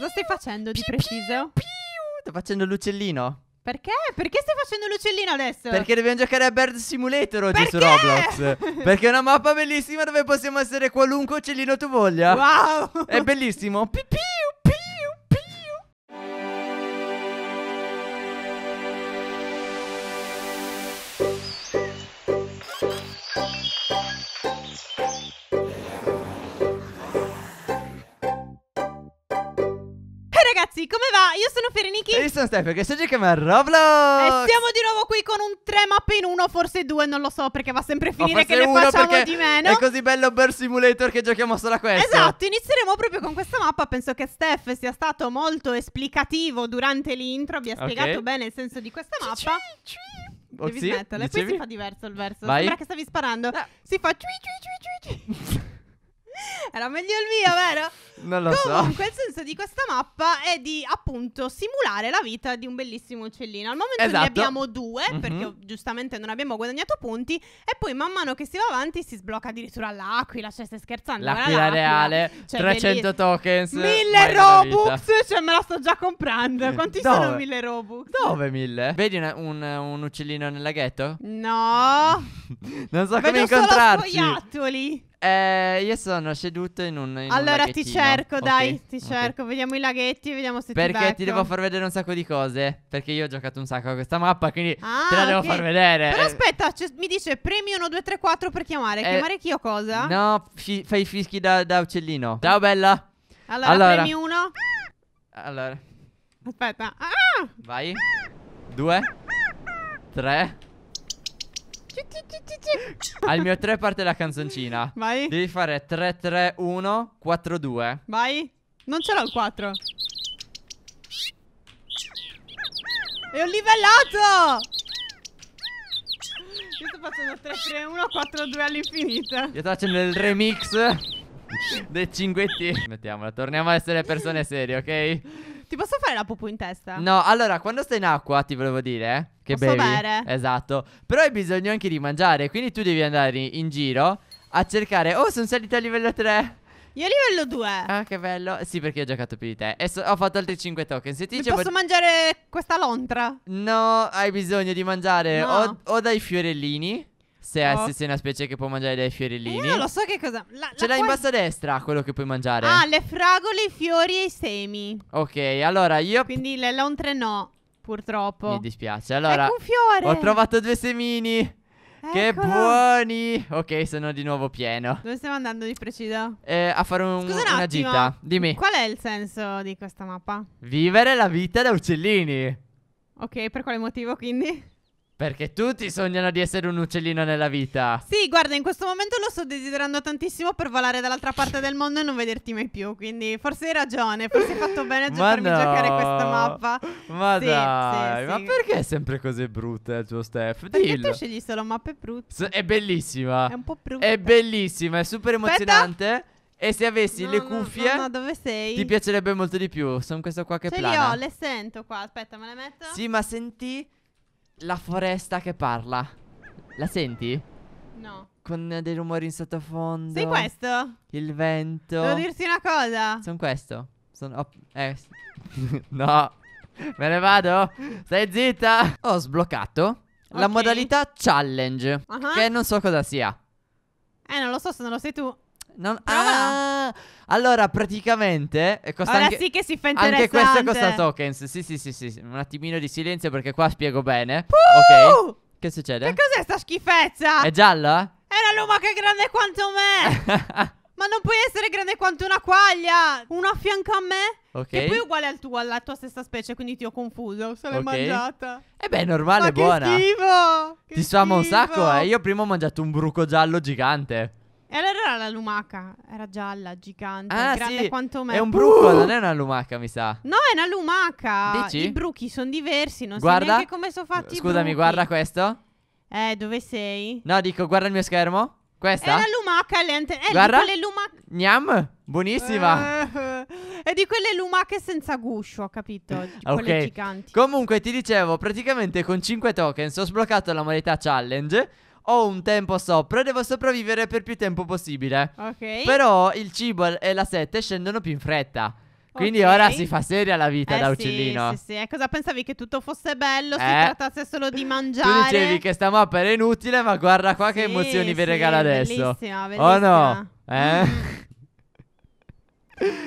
Cosa stai facendo di Piu, preciso? Sto facendo l'uccellino. Perché? Perché stai facendo l'uccellino adesso? Perché dobbiamo giocare a Bird Simulator oggi su Perché? Roblox. Perché è una mappa bellissima dove possiamo essere qualunque uccellino tu voglia. Wow! È bellissimo. Piu, piu, piu, piu. E va? Io sono Fereniki E io sono Stefano che sto giocando a Roblox. e siamo di nuovo qui con un 3 mappe in uno, forse due, non lo so, perché va sempre a finire che ne facciamo di meno. È così bello Bird Simulator che giochiamo solo a questo. Esatto, inizieremo proprio con questa mappa. Penso che Steph sia stato molto esplicativo durante l'intro. Abbia spiegato bene il senso di questa mappa. Oh, Devi sì? smetterla. E poi Dicevi? si fa diverso il verso. Vai. Sembra che stavi sparando. Ah. Si fa ciui ciui ciui ciui. Era meglio il mio, vero? Non lo so. Comunque, il senso di questa mappa è di appunto simulare la vita di un bellissimo uccellino. Al momento ne Esatto. abbiamo due, Mhm. perché giustamente non abbiamo guadagnato punti. E poi man mano che si va avanti si sblocca addirittura l'aquila. Cioè, stai scherzando? Guarda L'aquila reale, Cioè, 300 tokens. mai Mille nella vita. Robux, cioè me la sto già comprando. Quanti Dove? sono mille Robux? Dove mille? Vedi una- un, un uccellino nel laghetto? No, Non so come vedo solo incontrarci. scoiattoli. Eh, io sono seduto in un. In allora un ti cerco, okay, dai, ti okay. cerco. Vediamo i laghetti, vediamo se Perché ti Perché ti devo far vedere un sacco di cose. Perché io ho giocato un sacco a questa mappa, quindi ah, te la ah, devo okay. far vedere. Però eh, aspetta, cioè, mi dice premi 1234 per chiamare. Eh, chiamare chi o cosa? No, fi fai i fischi da, da, uccellino. Ciao, bella. Allora, allora. premi 1. Allora. Aspetta. Ah! Vai. 2. 3. Al mio 3 parte la canzoncina. Vai, Devi fare 3, 3, 1, 4, 2. vai. Non ce l'ho il 4. E ho livellato! Io sto facendo 3, 3, 1, 4, 2 all'infinito. Io sto facendo il remix dei cinguetti. Mettiamola, torniamo a essere persone serie, ok? Ti posso fare la pupù in testa? No, allora, quando stai in acqua, ti volevo dire, eh, che Posso bevi. bere? Esatto. Però hai bisogno anche di mangiare, quindi tu devi andare in giro a cercare. Oh, sono salita a livello 3. Io livello 2. Ah, che bello. Sì, perché ho giocato più di te. E so- ho fatto altri 5 token. Se ti dicevo posso mangiare questa lontra? No, hai bisogno di mangiare No. o, o dai fiorellini. Se, se sei una specie che può mangiare dai Eh, fiorellini. Io non lo so che cosa. La, Ce l'hai in basso a destra quello che puoi mangiare. Ah, le fragole, i fiori e i semi. Ok, allora io. Quindi le lontre no, purtroppo. Mi dispiace. Allora, ecco un fiore. ho trovato due semini. Che Eccolo. buoni. Ok, sono di nuovo pieno. Dove stiamo andando di preciso? Eh, a fare un- Scusa un una attimo. gita. Dimmi. Qual è il senso di questa mappa? Vivere la vita da uccellini. Ok, per quale motivo quindi? Perché tutti sognano di essere un uccellino nella vita. Sì, guarda, in questo momento lo sto desiderando tantissimo per volare dall'altra parte del mondo e non vederti mai più. Quindi forse hai ragione, forse hai fatto bene a Ma farmi no. giocare questa mappa. Ma Sì, dai, sì, ma sì. perché è sempre così brutta il tuo Steph? Perché Dillo. tu scegli solo mappe brutte? S- È bellissima. È un po' brutta. È bellissima, è super Aspetta. emozionante. E se avessi No, le cuffie, No, no, dove sei? ti piacerebbe molto di più. Sono questo qua che Ce li plana. ho, le sento qua. Aspetta, me le metto? Sì, ma senti la foresta che parla. La senti? No. Con dei rumori in sottofondo. Sei questo? Il vento. Devo dirti una cosa. Sono questo. Sono. oh, eh. no. Me ne vado. Stai zitta. Ho sbloccato la Ok. modalità challenge. Ah. Che non so cosa sia. Eh, non lo so se non lo sai tu. Non- ah, allora praticamente eh, costa Ora anche, sì che si fa anche questo costa tokens. Sì, sì, sì, sì. Un attimino di silenzio perché qua spiego bene. Uh! Ok. Che succede? Che cos'è sta schifezza? È gialla? È una lumaca grande quanto me. Ma non puoi essere grande quanto una quaglia. Uno a fianco a me. ok. Che poi è uguale al tuo, alla tua stessa specie, quindi ti ho confuso. Se l'hai Ok. mangiata. E beh, è normale, Ma è buona. che schifo. Che Ti sfama un sacco, eh. Io prima ho mangiato un bruco giallo gigante. E allora era la lumaca. Era gialla, gigante. Ah, grande sì. quanto me. È un bruco, Uh! non è una lumaca, mi sa. No, è una lumaca. Dici? I bruchi sono diversi. Non Guarda. sai neanche come sono fatti i Scusami, guarda questo. Eh, dove sei? No, dico, guarda il mio schermo. È Questa? una lumaca. Le ante- eh, Guarda. quelle lumache. Gnam, buonissima. Eh, È di quelle lumache senza guscio, ho capito? Di Ok. Quelle giganti. Comunque ti dicevo, praticamente con 5 tokens ho sbloccato la modalità challenge. Ho un tempo sopra e devo sopravvivere per più tempo possibile. ok. Però il cibo e la sette scendono più in fretta. Quindi Ok. ora si fa seria la vita Eh da sì, uccellino. Sì, sì, E cosa pensavi che tutto fosse bello? Si Eh. trattasse solo di Tu mangiare? dicevi che sta mappa era inutile, ma guarda qua che Sì, emozioni vi sì, regala adesso. Bellissima, Oh bellissima. no? Eh? Mm.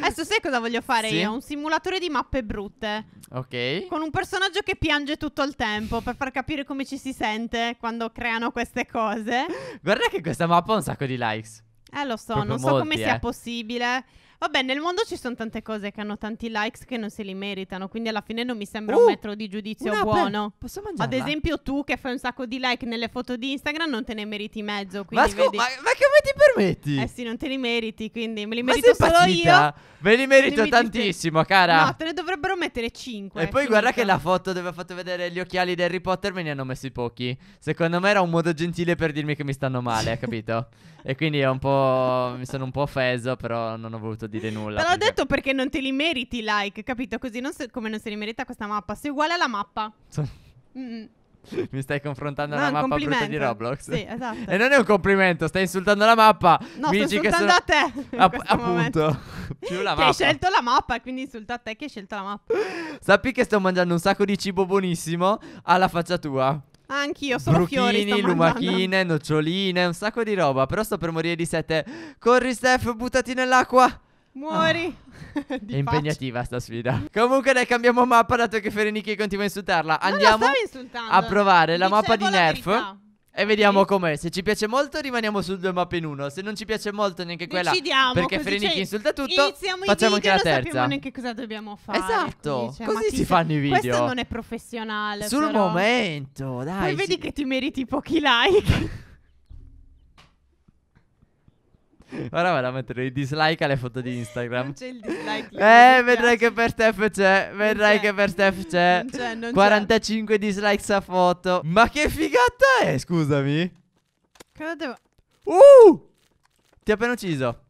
Adesso sai cosa voglio fare Sì? io? Un simulatore di mappe brutte. Ok. Con un personaggio che piange tutto il tempo per far capire come ci si sente quando creano queste cose. Guarda che questa mappa ha un sacco di likes. Eh, lo so, Proprio non so come molti, sia eh. possibile. Vabbè, nel mondo ci sono tante cose che hanno tanti likes che non se li meritano, quindi alla fine non mi sembra Uh, un metro di giudizio Un'ape. buono. Posso Ad mangiarla? esempio tu che fai un sacco di like nelle foto di Instagram non te ne meriti mezzo, ma, quindi scu- vedi... ma, ma come ti permetti? Eh sì, non te li meriti, quindi me li ma merito solo impazzita? Me li merito te. tantissimo, cara. io. No, te ne dovrebbero mettere 5. E poi guarda che la foto dove ho fatto vedere gli occhiali di Harry Potter me ne hanno messi pochi. Secondo me era un modo gentile per dirmi che mi stanno male, capito? e quindi è un po'. mi sono un po' offeso, però non ho voluto dire nulla. Te l'ho perché- detto perché non te li meriti like, capito? Così non se- come non se li merita questa mappa. Sei uguale alla mappa. Mm. mi stai confrontando No, un mappa brutta di Roblox. Sì, esatto. E non è un complimento, stai insultando la mappa. No, mi sto insultando sono... a te. momento. appunto. Più la Che mappa. hai scelto la mappa quindi insulta a te che hai scelto la mappa. Sappi che sto mangiando un sacco di cibo buonissimo alla faccia tua. Anch'io, solo fiori Bruchini, mangiando. lumachine, noccioline, un sacco di roba. Però sto per morire di sete. Corri, Steph, buttati nell'acqua. Muori. Di È impegnativa sta sfida. Comunque, dai, cambiamo mappa. Dato che Fereniki continua a insultarla. faccia. Andiamo a provare la Dicevo mappa di la Nerf. verità. E vediamo Sì. com'è. Se ci piace molto, rimaniamo su due mappe in uno. Se non ci piace molto, neanche quella. Decidiamo, perché Fereniki cioè, insulta tutto. Iniziamo facciamo anche la e non terza. sappiamo neanche cosa dobbiamo fare. Esatto, qui, cioè, così si fanno i video. Questo non è professionale. Sul però. momento, dai. Poi sì. vedi che ti meriti pochi like. Ora vado a mettere i dislike alle foto di Instagram. non c'è il dislike. Eh, vedrai che per Steph c'è. Vedrai c'è. che per Steph c'è. Non c'è, non c'è. 45 dislikes a foto. Ma che figata è, scusami. Cosa devo... Uh! Ti ho appena ucciso.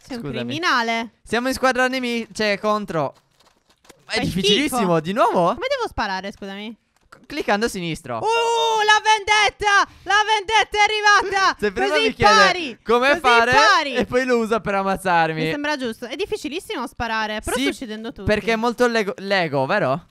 Sei un Scusami. criminale. Siamo in squadra nemica. Cioè, contro. È Fai difficilissimo. schifo. Di nuovo? Come devo sparare, scusami? Cliccando a sinistro. Uh, la vendetta! La vendetta è arrivata! Se prima Così mi chiede come fare impari! e poi lo usa per ammazzarmi. Mi sembra giusto. È difficilissimo sparare, però Sì, sto uccidendo tutti. Perché è molto lego, Lego, vero?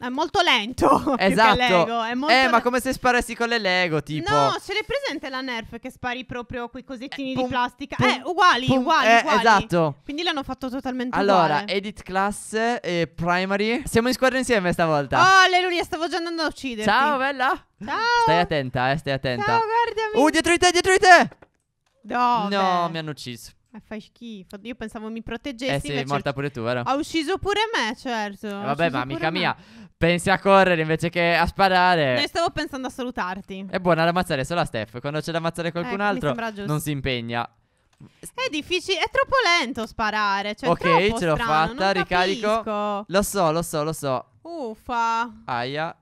È molto lento. Esatto. Lego. È molto eh, ma le- come se sparassi con le Lego, tipo. No, ce l'hai presente la Nerf che spari proprio quei cosettini Eh, di pum, plastica? pum, eh, uguali, pum. uguali, Eh, uguali. esatto. Quindi l'hanno fatto totalmente Allora, uguale. edit class e primary. Siamo in squadra insieme stavolta. Oh, alleluia, stavo già andando a ucciderti. Ciao, bella. Ciao. Stai attenta, eh, stai attenta. Ciao, guardami. Uh, dietro di te, dietro di te. Dove? No, mi hanno ucciso. Eh, fai schifo. Io pensavo mi Eh proteggessi. sì, invece morta pure tu, vero? Ha ucciso pure me, certo. Eh, vabbè, ma amica me. mia, pensi a correre invece che a Ne sparare. stavo pensando a salutarti. È buona da ammazzare solo a Steph. Quando c'è da ammazzare qualcun mi altro, non si impegna. È difficile, è troppo lento sparare. Cioè, è Ok, ce l'ho fatta, ricarico. capisco. Lo so, lo so, lo so. Uffa. Aia.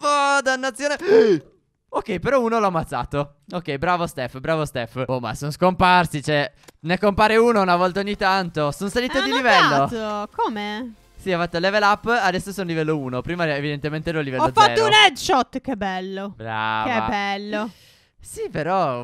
Oh, dannazione. Ok, però uno l'ho ammazzato. Ok, bravo Steph, bravo Steph. Oh, ma sono scomparsi, cioè. Ne compare uno una volta ogni tanto. Sono salito Eh, di ho livello. notato. Come? Sì, ho fatto level up, adesso sono livello 1. Prima evidentemente ero livello Ho 0. fatto un headshot, che bello. Brava. Che bello. Sì, però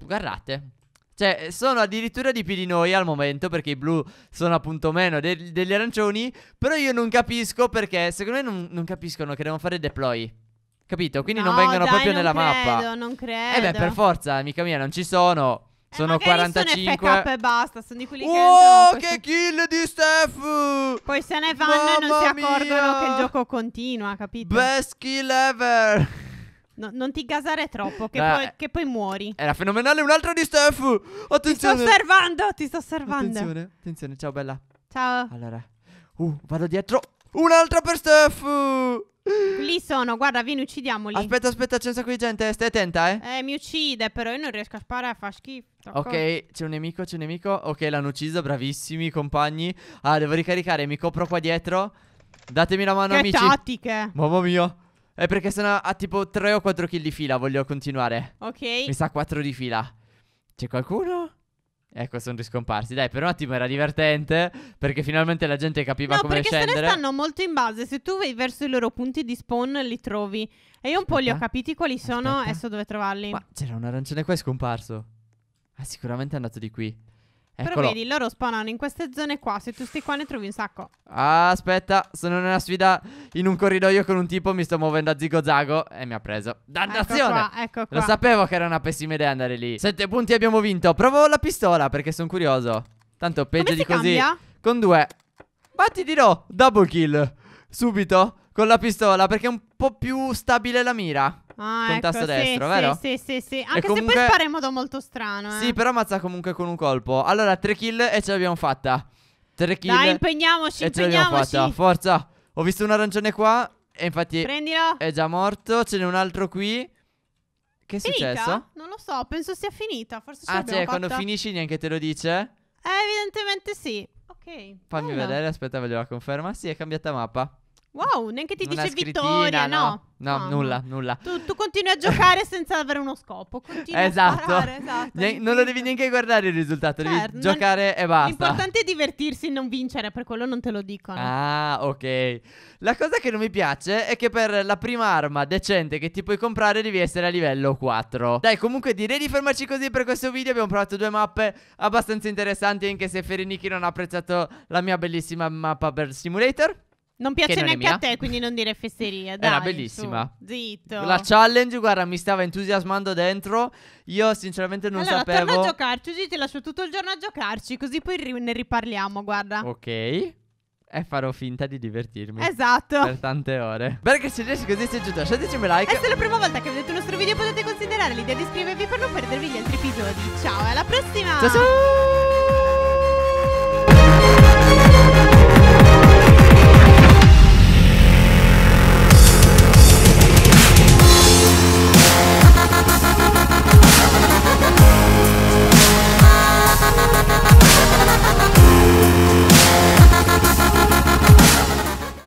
guardate. Cioè, sono addirittura di più di noi al momento perché i blu sono appunto meno de- degli arancioni. Però io non capisco perché, secondo me non, non capiscono che devono fare deploy. Capito? Quindi non No, vengono dai, proprio non nella credo, mappa. Non credo. Eh beh, per forza, amica mia, non ci sono. Eh, Sono magari 45. Sono FK e basta. Sono di quelli che Oh, che kill di Steph! poi se ne vanno e non si Mamma accorgono mia! che il gioco continua, capito? Best kill ever! No- non ti gasare troppo, che, poi, che poi muori. Era fenomenale, un altro di Steph! Ti sto Attenzione! osservando, ti sto osservando. Attenzione, attenzione, ciao bella. Ciao. Allora, uh, vado dietro. Un'altra per Steph! Lì sono, guarda, vieni, uccidiamoli. Aspetta, aspetta, c'è un sacco di gente. Stai attenta, eh. Eh, mi uccide, però io non riesco a sparare, fa schifo. Ok, c'è un nemico, c'è un nemico. Ok, l'hanno ucciso, bravissimi compagni. Ah, devo ricaricare, mi copro qua dietro. Datemi la mano, Che amici. tattiche. Mamma mia. È perché sono a tipo 3 o 4 kill di fila, voglio continuare. Ok. Mi sa 4 di fila. C'è qualcuno? Ecco, sono riscomparsi. Dai, per un attimo era divertente. Perché finalmente la gente capiva No, come perché se scendere. ne stanno molto in base. Se tu vai verso i loro punti di spawn, li trovi. E io un po' li ho Aspetta. capiti quali sono Aspetta. e so dove trovarli. Ma c'era un arancione qua, è scomparso. Ah, sicuramente è andato di qui. Però Eccolo. vedi, loro spawnano in queste zone qua. Se tu stai qua ne trovi un sacco. Ah, aspetta, sono in una sfida in un corridoio con un tipo, mi sto muovendo a zigo zago e mi ha preso. Ecco Dannazione! qua, ecco qua. Lo sapevo che era una pessima idea andare lì. Sette punti abbiamo vinto. Provo la pistola perché sono curioso. Tanto peggio Come di così. cambia? Con due. Ma ti dirò, double kill. Subito. Con la pistola perché è un po' più stabile la mira. Ah, Con ecco, tasto sì, destro, sì, vero? Sì, sì, sì. Anche se comunque- poi spara in modo molto strano. Eh. Sì, però ammazza comunque con un colpo. Allora, tre kill e ce l'abbiamo fatta. Tre kill Dai, impegniamoci, e ce l'abbiamo impegniamoci. fatta. Forza. Ho visto un arancione qua e infatti Prendilo. è già morto. Ce n'è un altro qui. Che è Finita? successo? Non lo so, penso sia finita. Forse ce Ah, cioè, quando fatta. finisci neanche te lo dice? Eh, evidentemente sì. Ok. Fammi bello. vedere, aspetta, voglio la conferma. Sì, è cambiata mappa. Wow, neanche ti Una dice vittoria, no. No, No, nulla, nulla. Tu, tu continui a giocare senza avere uno scopo. Continui Esatto. a sparare, esatto. Ne- non lo devi neanche guardare il risultato, Certo, devi non- giocare e basta. L'importante è divertirsi e non vincere, per quello non te lo dicono. Ah, ok. La cosa che non mi piace è che per la prima arma decente che ti puoi comprare devi essere a livello 4. Dai, comunque direi di fermarci così per questo video. Abbiamo provato due mappe abbastanza interessanti, anche se Fereniki non ha apprezzato la mia bellissima mappa per Simulator. Non piace che non è neanche a te, quindi non dire fesseria. Dai, Era bellissima. su, zitto. La challenge, guarda, mi stava entusiasmando dentro. Io sinceramente non allora, sapevo. torna a giocarci. Oggi ti lascio tutto il giorno a giocarci, così poi ri- ne riparliamo, guarda. Ok. E farò finta di divertirmi. Esatto. Per tante ore. Perché se riesci così sei giusto, lasciateci un like. E se è la prima volta che vedete il nostro video potete considerare l'idea di iscrivervi per non perdervi gli altri episodi. Ciao alla prossima! Ciao ciao!